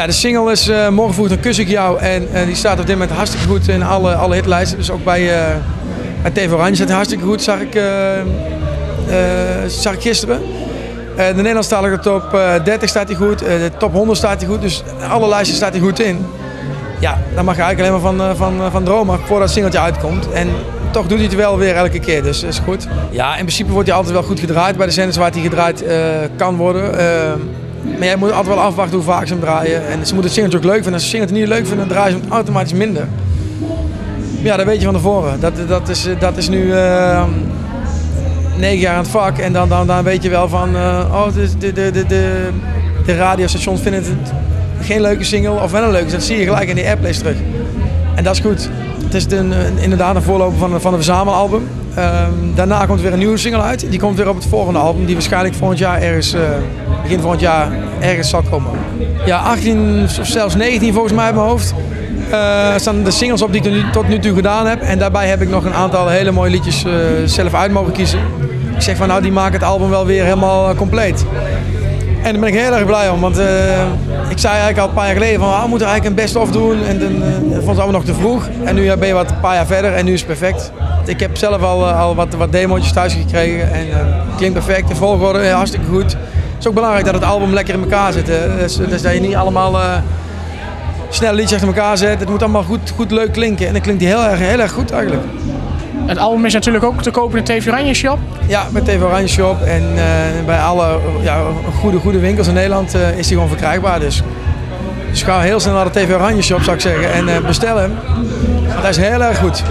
Ja, de single is uh, Morgen vroeg dan kus ik jou. En uh, die staat op dit moment hartstikke goed in alle, alle hitlijsten. Dus ook bij, uh, bij TV Oranje staat hartstikke goed, zag ik, zag ik gisteren. de Nederlandstalige top 30 staat hij goed, de top 100 staat hij goed. Dus alle lijsten staat hij goed in. Ja, daar mag je eigenlijk alleen maar van, van, van dromen voordat het singeltje uitkomt. En toch doet hij het wel weer elke keer, dus is goed. Ja, in principe wordt hij altijd wel goed gedraaid bij de zenders waar hij gedraaid kan worden. Maar jij moet altijd wel afwachten hoe vaak ze hem draaien. En ze moeten het singeltje ook leuk vinden. Als ze singeltje niet leuk vinden, dan draaien ze hem automatisch minder. Ja, dat weet je van tevoren. Dat, dat, is, dat is nu uh, negen jaar aan het vak. En dan, dan, dan weet je wel van... Uh, oh, de, de, de, de, de radiostations vinden het geen leuke single of wel een leuke. Dat zie je gelijk in die airplays terug. En dat is goed. Het is een, inderdaad een voorloper van, van een verzamelalbum. Um, daarna komt weer een nieuwe single uit. Die komt weer op het volgende album, die waarschijnlijk volgend jaar ergens, uh, begin volgend jaar ergens zal komen. Ja, 18 of zelfs 19 volgens mij in mijn hoofd. Uh, staan de singles op die ik tot nu toe gedaan heb. En daarbij heb ik nog een aantal hele mooie liedjes uh, zelf uit mogen kiezen. Ik zeg van nou, die maken het album wel weer helemaal compleet. En daar ben ik heel erg blij om, want ik zei eigenlijk al een paar jaar geleden van ah, we moeten eigenlijk een best-of doen. En dan vond het allemaal nog te vroeg. En nu ben je wat een paar jaar verder en nu is het perfect. Ik heb zelf al, al wat, wat thuis gekregen en het klinkt perfect. De volgorde hartstikke goed. Het is ook belangrijk dat het album lekker in elkaar zit. Dus, dus, dat je niet allemaal snelle liedjes achter elkaar zet. Het moet allemaal goed, goed leuk klinken. En dan klinkt die heel erg, heel erg goed eigenlijk. Het album is natuurlijk ook te kopen in de TV Oranje Shop. Ja, bij TV Oranje Shop en uh, bij alle ja, goede, goede winkels in Nederland uh, is die gewoon verkrijgbaar. Dus, dus ga heel snel naar de TV Oranje Shop zou ik zeggen en uh, bestel hem. Want hij is heel erg goed.